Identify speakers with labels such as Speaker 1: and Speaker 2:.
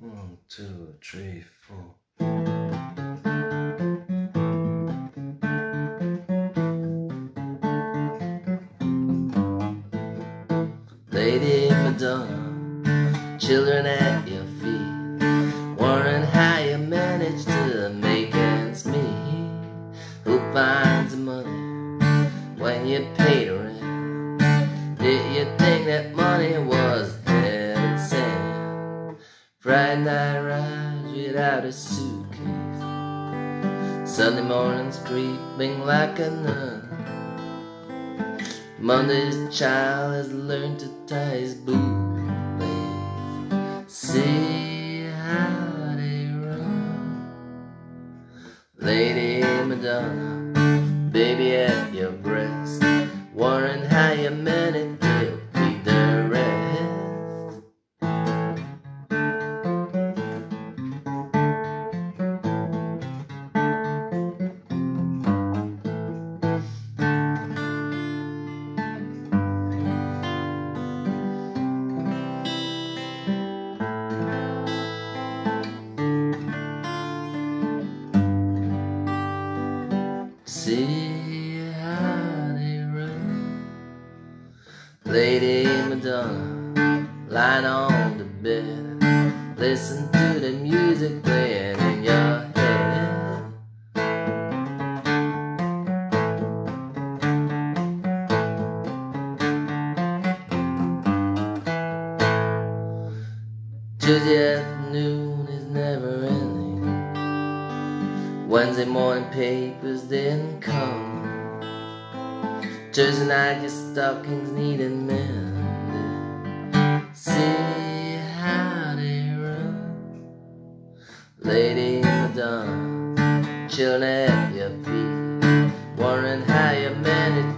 Speaker 1: One, two, three, four. Lady Madonna, children at your feet, wondering how you manage to make ends meet. Who finds the money when you pay the rent? Did you think that money was? Friday night rides without a suitcase, Sunday mornings creeping like a nun. Monday's child has learned to tie his bootlace. See how they run. Lady Madonna, baby at your breast, wondering how you manage See how they run. Lady Madonna, lying on the bed, listen to the music playing in your head. Tuesday afternoon is never ending. Wednesday morning papers didn't come. Thursday night your stockings needed mending. See how they run. Lady Madonna, chilling at your feet, wondering how you manage.